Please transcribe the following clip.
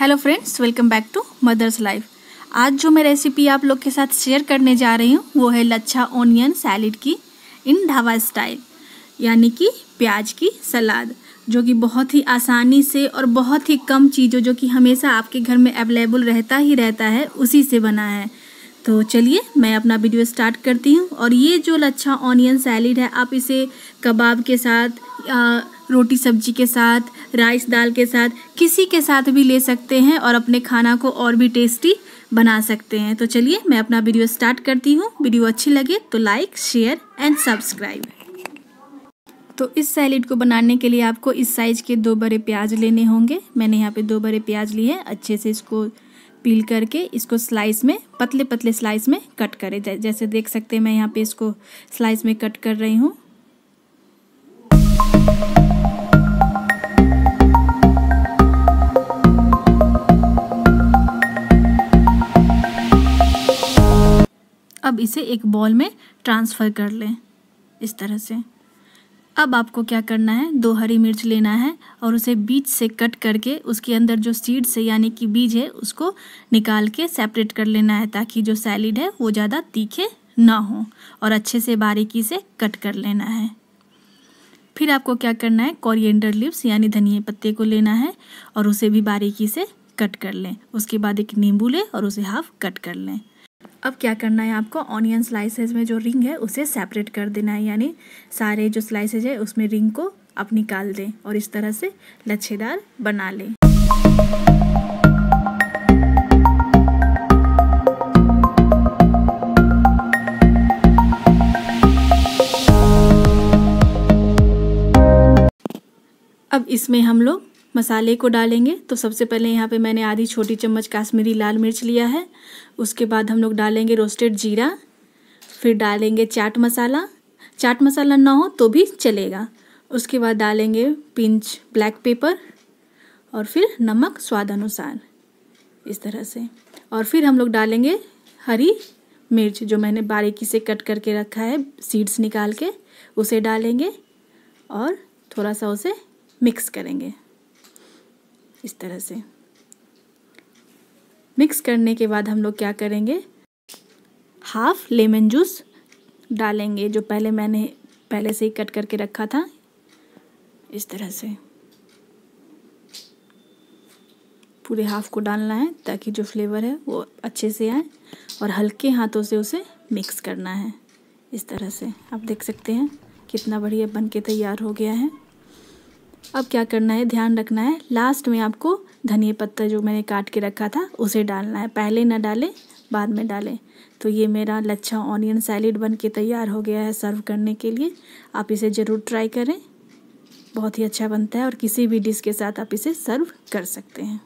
Hello friends welcome back to mother's life आज जो मैं रेसिपी आप लोग के साथ शेयर करने जा रही हूँ, वो है लच्छा ओनियन सैलड की इन ढाबा स्टाइल यानी कि प्याज की सलाद, जो कि बहुत ही आसानी से और बहुत ही कम चीज़ों जो कि हमेशा आपके घर में अवेलेबल रहता ही रहता है, उसी से बना है। तो चलिए, मैं अपना वीडियो स्टार्ट करती हूँ और ये जो लच्छा ऑनियन सैलड है, आप इसे कबाब के साथ रोटी सब्ज़ी के साथ राइस दाल के साथ किसी के साथ भी ले सकते हैं और अपने खाना को और भी टेस्टी बना सकते हैं। तो चलिए, मैं अपना वीडियो स्टार्ट करती हूँ। वीडियो अच्छी लगे तो लाइक शेयर एंड सब्सक्राइब तो इस सैलिड को बनाने के लिए आपको इस साइज़ के दो बड़े प्याज लेने होंगे। मैंने यहाँ पे दो बड़े प्याज लिए हैं। अच्छे से इसको पील करके इसको स्लाइस में पतले पतले स्लाइस में कट करें। जैसे देख सकते हैं, मैं यहाँ पे इसको स्लाइस में कट कर रही हूँ। अब इसे एक बॉल में ट्रांसफ़र कर लें, इस तरह से। अब आपको क्या करना है? दो हरी मिर्च लेना है और उसे बीज से कट करके उसके अंदर जो सीड्स है, यानी कि बीज है, उसको निकाल के सेपरेट कर लेना है ताकि जो सैलिड है, वो ज़्यादा तीखे ना हो और अच्छे से बारीकी से कट कर लेना है। फिर आपको क्या करना है? कोरिएंडर लिप्स यानी धनिए पत्ते को लेना है और उसे भी बारीकी से कट कर लें। उसके बाद एक नींबू लें और उसे हाफ़ कट कर लें। अब क्या करना है आपको? ऑनियन स्लाइसेस में जो रिंग है, उसे सेपरेट कर देना है। यानी सारे जो स्लाइसेज है, उसमें रिंग को आप निकाल दें और इस तरह से लच्छेदार बना लें। अब इसमें हम लोग मसाले को डालेंगे। तो सबसे पहले यहाँ पे मैंने आधी छोटी चम्मच काश्मीरी लाल मिर्च लिया है। उसके बाद हम लोग डालेंगे रोस्टेड जीरा। फिर डालेंगे चाट मसाला। चाट मसाला ना हो तो भी चलेगा। उसके बाद डालेंगे पिंच ब्लैक पेपर और फिर नमक स्वाद अनुसार। इस तरह से। और फिर हम लोग डालेंगे हरी मिर्च जो मैंने बारीकी से कट करके रखा है सीड्स निकाल के, उसे डालेंगे और थोड़ा सा उसे मिक्स करेंगे। इस तरह से। मिक्स करने के बाद हम लोग क्या करेंगे? हाफ़ लेमन जूस डालेंगे, जो पहले मैंने, पहले से ही कट करके रखा था। इस तरह से। पूरे हाफ़ को डालना है, ताकि जो फ्लेवर है, वो अच्छे से आए, और हल्के हाथों से उसे मिक्स करना है। इस तरह से। आप देख सकते हैं, कितना बढ़िया बन के तैयार हो गया है। अब क्या करना है? ध्यान रखना है। लास्ट में आपको धनिया पत्ता जो मैंने काट के रखा था, उसे डालना है। पहले ना डालें, बाद में डालें। तो ये मेरा लच्छा ऑनियन सैलिड बन के तैयार हो गया है सर्व करने के लिए। आप इसे ज़रूर ट्राई करें। बहुत ही अच्छा बनता है और किसी भी डिश के साथ आप इसे सर्व कर सकते हैं।